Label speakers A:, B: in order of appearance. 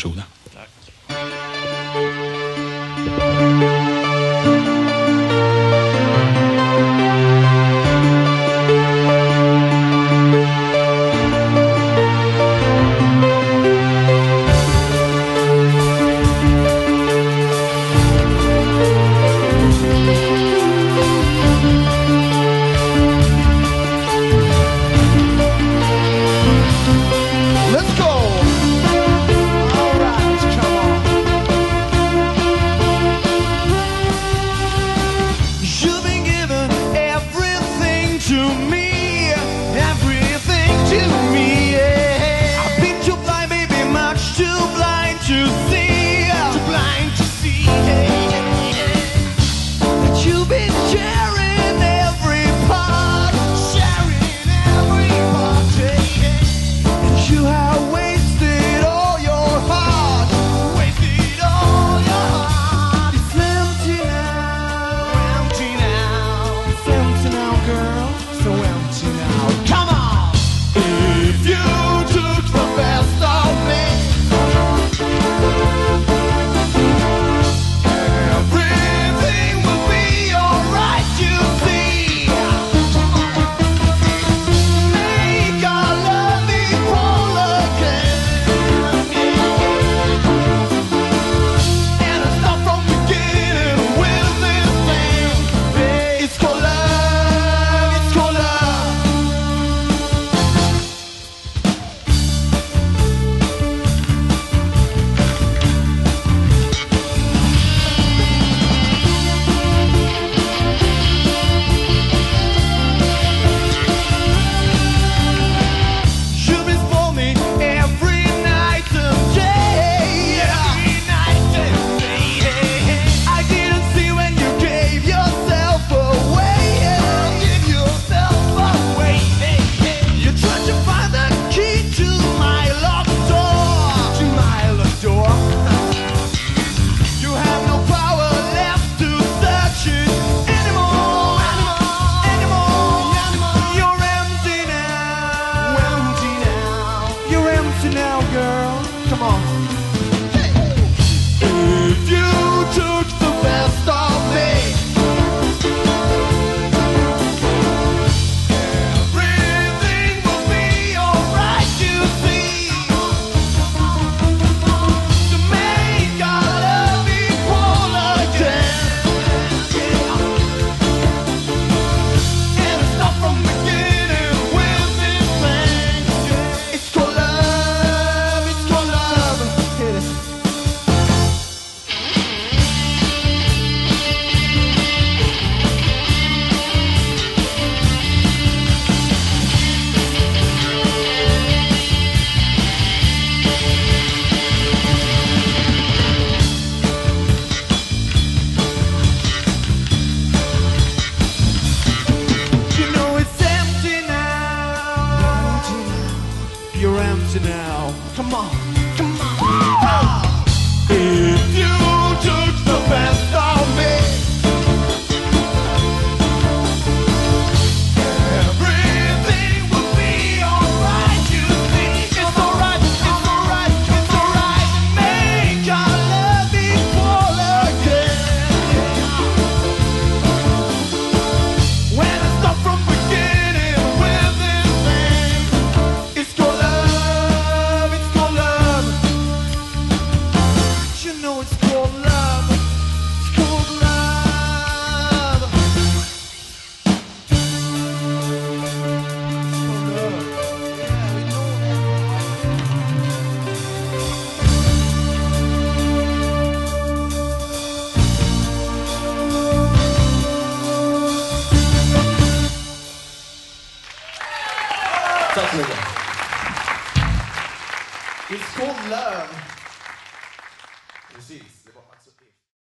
A: Varsågoda.
B: Dạ. Tack. you now. Come on.
C: Tack så mycket.
B: Vi skålar! Precis.